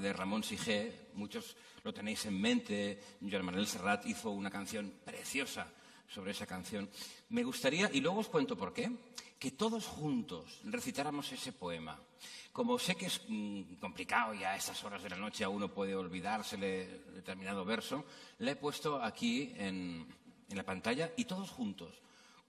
de Ramón Sigé, muchos lo tenéis en mente, Joan Manuel Serrat hizo una canción preciosa sobre esa canción. Me gustaría, y luego os cuento por qué, que todos juntos recitáramos ese poema. Como sé que es mm, complicado y a estas horas de la noche a uno puede olvidársele determinado verso, le he puesto aquí en, en la pantalla y todos juntos,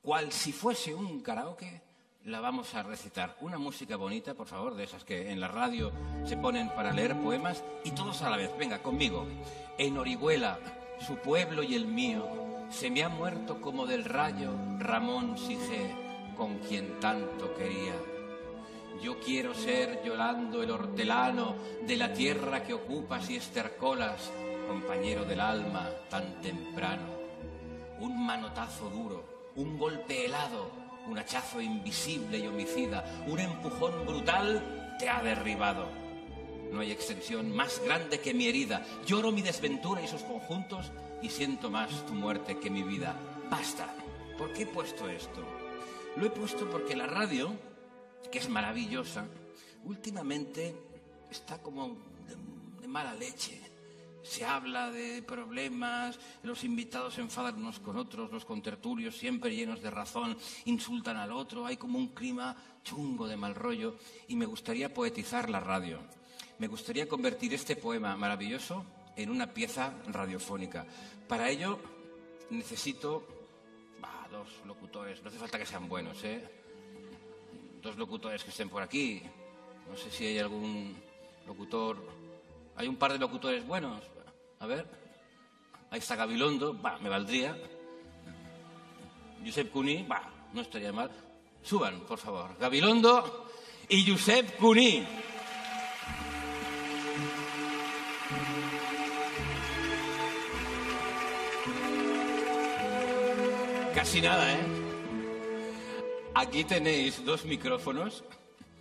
cual si fuese un karaoke, la vamos a recitar. Una música bonita, por favor, de esas que en la radio se ponen para leer poemas y todos a la vez. Venga, conmigo. En Orihuela, su pueblo y el mío, se me ha muerto como del rayo Ramón Sige, con quien tanto quería. Yo quiero ser llorando el hortelano de la tierra que ocupas y estercolas, compañero del alma tan temprano. Un manotazo duro, un golpe helado, un hachazo invisible y homicida, un empujón brutal te ha derribado. No hay extensión más grande que mi herida. Lloro mi desventura y sus conjuntos y siento más tu muerte que mi vida. Basta. ¿Por qué he puesto esto? Lo he puesto porque la radio, que es maravillosa, últimamente está como de, de mala leche se habla de problemas, los invitados se enfadan unos con otros, los contertulios siempre llenos de razón insultan al otro, hay como un clima chungo de mal rollo y me gustaría poetizar la radio. Me gustaría convertir este poema maravilloso en una pieza radiofónica. Para ello necesito dos locutores, no hace falta que sean buenos, ¿eh? Dos locutores que estén por aquí. No sé si hay algún locutor. Hay un par de locutores buenos. A ver. Ahí está Gabilondo. Va, me valdría. Josep Cuní. Va, no estaría mal. Suban, por favor. Gabilondo y Josep Cuní. Casi nada, ¿eh? Aquí tenéis dos micrófonos.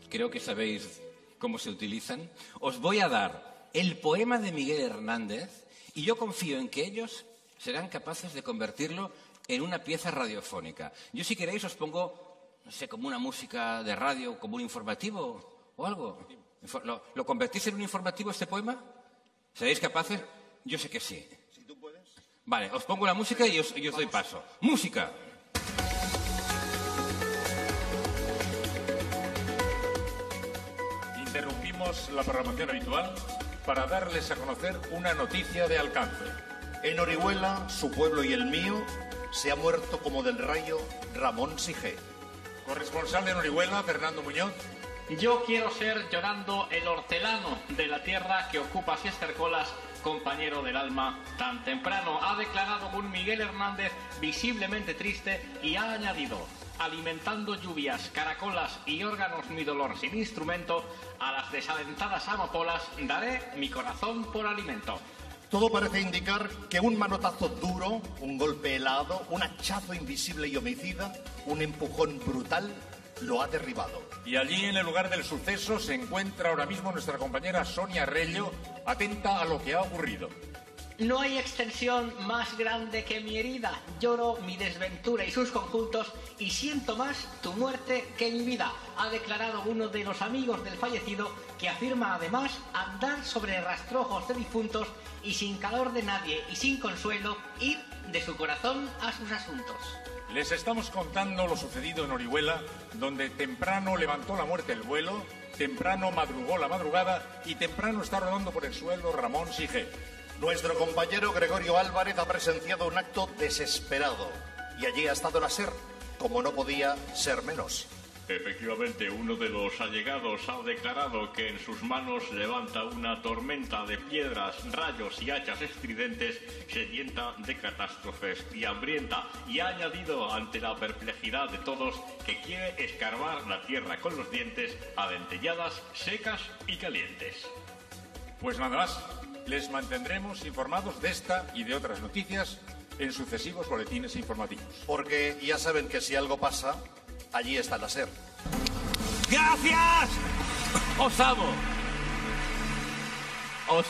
Creo que sabéis cómo se utilizan. Os voy a dar el poema de Miguel Hernández y yo confío en que ellos serán capaces de convertirlo en una pieza radiofónica. Yo, si queréis, os pongo, no sé, como una música de radio, como un informativo o algo. ¿Lo, lo convertís en un informativo este poema? ¿Seréis capaces? Yo sé que sí. Si tú puedes. Vale, os pongo la música y os, y os doy paso. ¡Música! Interrumpimos la programación habitual para darles a conocer una noticia de alcance. En Orihuela, su pueblo y el mío, se ha muerto como del rayo Ramón Sige. Corresponsal de Orihuela, Fernando Muñoz. Yo quiero ser llorando el hortelano de la tierra que ocupa Siestercolas, compañero del alma tan temprano. Ha declarado un Miguel Hernández visiblemente triste y ha añadido, alimentando lluvias, caracolas y órganos mi dolor sin instrumento, a las desalentadas amapolas daré mi corazón por alimento. Todo parece indicar que un manotazo duro, un golpe helado, un hachazo invisible y homicida, un empujón brutal, lo ha derribado. Y allí, en el lugar del suceso, se encuentra ahora mismo nuestra compañera Sonia Rello, atenta a lo que ha ocurrido. No hay extensión más grande que mi herida. Lloro mi desventura y sus conjuntos y siento más tu muerte que mi vida, ha declarado uno de los amigos del fallecido que afirma además andar sobre rastrojos de difuntos y sin calor de nadie y sin consuelo ir de su corazón a sus asuntos. Les estamos contando lo sucedido en Orihuela, donde temprano levantó la muerte el vuelo, temprano madrugó la madrugada y temprano está rodando por el suelo Ramón Sige. Nuestro compañero Gregorio Álvarez ha presenciado un acto desesperado y allí ha estado la SER, como no podía ser menos. Efectivamente, uno de los allegados ha declarado que en sus manos levanta una tormenta de piedras, rayos y hachas estridentes, sedienta de catástrofes y hambrienta, y ha añadido ante la perplejidad de todos que quiere escarbar la tierra con los dientes adentelladas, secas y calientes. Pues nada más, les mantendremos informados de esta y de otras noticias en sucesivos boletines informativos. Porque ya saben que si algo pasa, allí está la SER. ¡Gracias! Os amo. Os